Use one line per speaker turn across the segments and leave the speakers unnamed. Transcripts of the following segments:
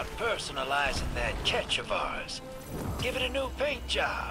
about personalizing that ketch of ours. Give it a new paint job.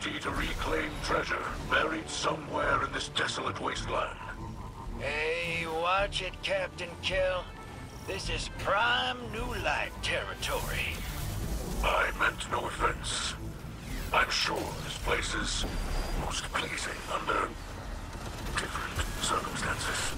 To reclaim treasure buried somewhere in this desolate wasteland.
Hey, watch it, Captain Kell. This is prime New Light territory.
I meant no offense. I'm sure this place is most pleasing under different circumstances.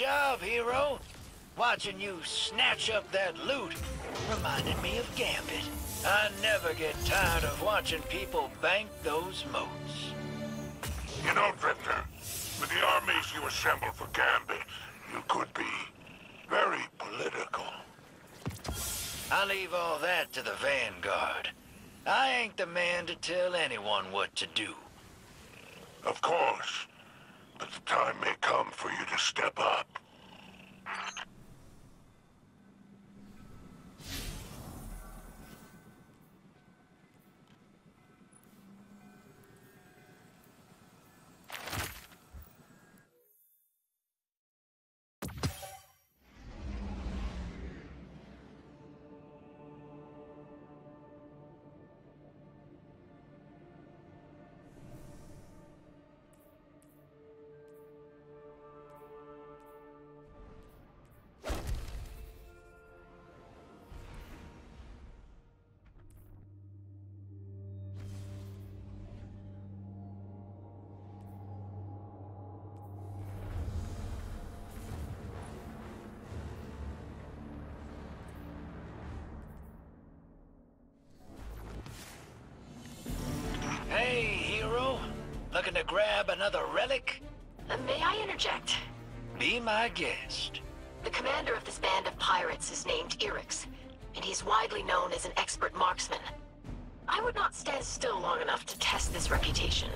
Job, hero. Watching you snatch up that loot reminded me of Gambit. I never get tired of watching people bank those motes.
You know, Victor, with the armies you assembled for Gambit, you could be very political.
I leave all that to the Vanguard. I ain't the man to tell anyone what to do.
Of course. But the time may come for you to step up.
Looking to grab another relic?
Uh, May I interject?
Be my guest.
The commander of this band of pirates is named Irix, and he's widely known as an expert marksman. I would not stand still long enough to test this reputation.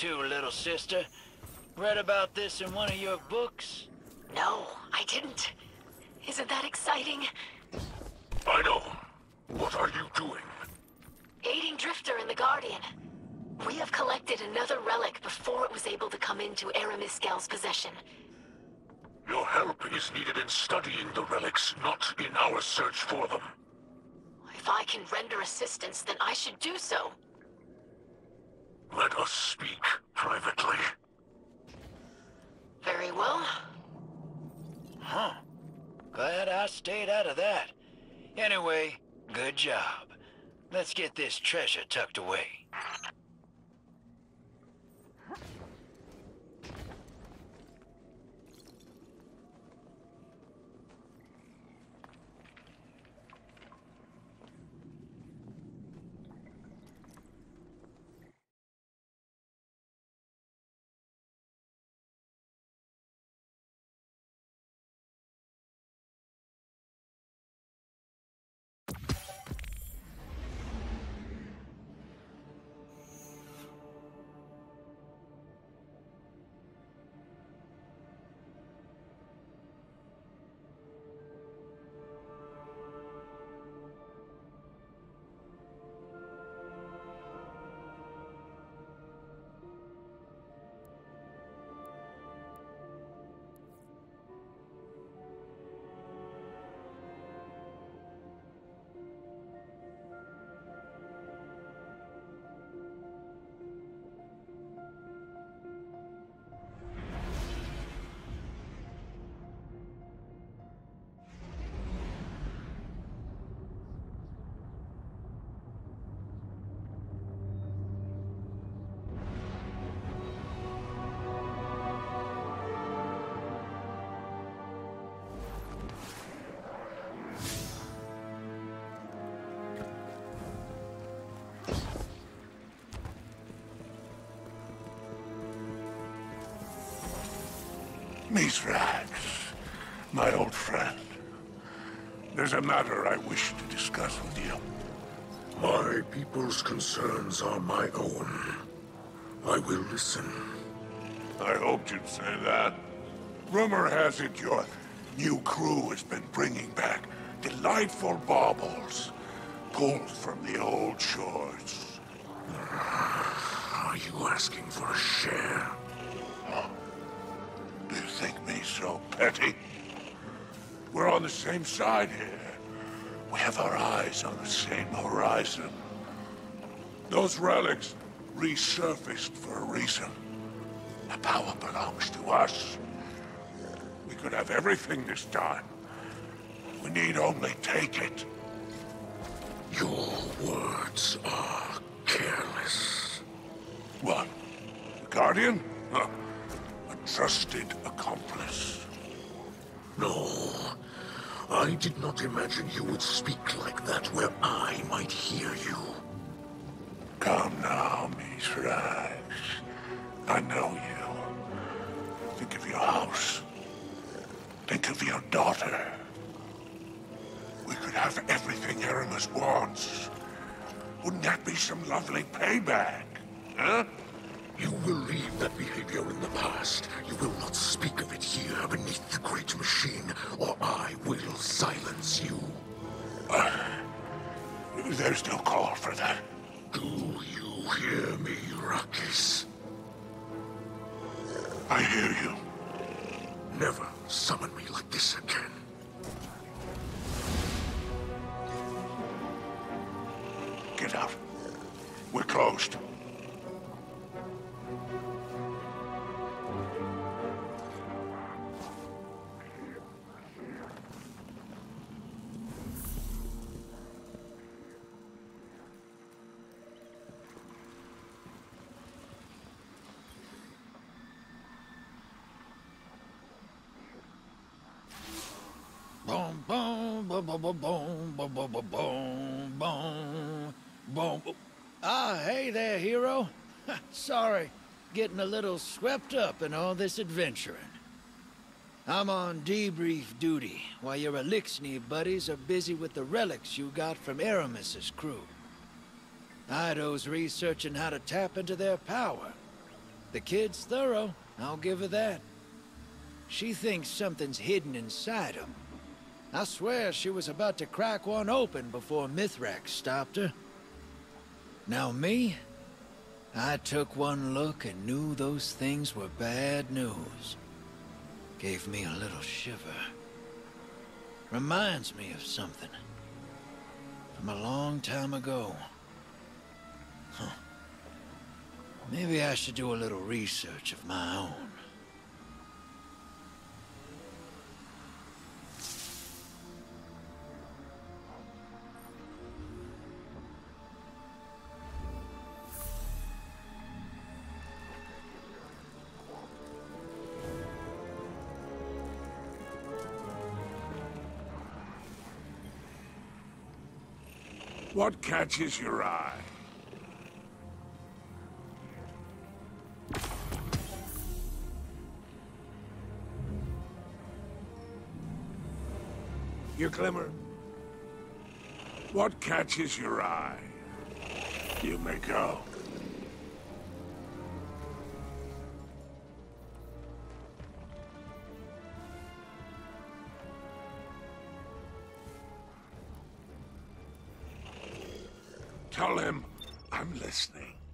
Too, little sister. Read about this in one of your books?
No, I didn't. Isn't that exciting?
I know. What are you doing?
Aiding Drifter and the Guardian. We have collected another relic before it was able to come into Eramis possession.
Your help is needed in studying the relics, not in our search for them.
If I can render assistance, then I should do so.
Let us speak privately.
Very well.
Huh. Glad I stayed out of that. Anyway, good job. Let's get this treasure tucked away.
Mithrax, my old friend. There's a matter I wish to discuss with you.
My people's concerns are my own. I will listen.
I hoped you'd say that. Rumor has it your new crew has been bringing back delightful baubles, pulled from the old shores.
Are you asking for a share?
So petty? We're on the same side here. We have our eyes on the same horizon. Those relics resurfaced for a reason. The power belongs to us. We could have everything this time. We need only take it.
Your words are careless.
What? The Guardian? Huh. Trusted accomplice.
No. I did not imagine you would speak like that where I might hear you.
Come now, Mithrax. I know you. Think of your house. Think of your daughter. We could have everything Eramis wants. Wouldn't that be some lovely payback? Huh?
You will leave that behavior in the past. You will not speak of it here beneath the great machine, or I will silence you.
Uh, there's no call for that.
Do you hear me, Rakis?
I hear you.
Never summon me
boom, boom, boom, boom, boom, boom, boom, boom. Ah, hey there, hero. Sorry, getting a little swept up in all this adventuring. I'm on debrief duty while your Eliksni buddies are busy with the relics you got from Eramis's crew. Eido's researching how to tap into their power. The kid's thorough, I'll give her that. She thinks something's hidden inside him, I swear she was about to crack one open before Mithrax stopped her. Now me? I took one look and knew those things were bad news. Gave me a little shiver. Reminds me of something. From a long time ago. Huh. Maybe I should do a little research of my own.
What catches your eye? You glimmer. What catches your eye? You may go. Listening.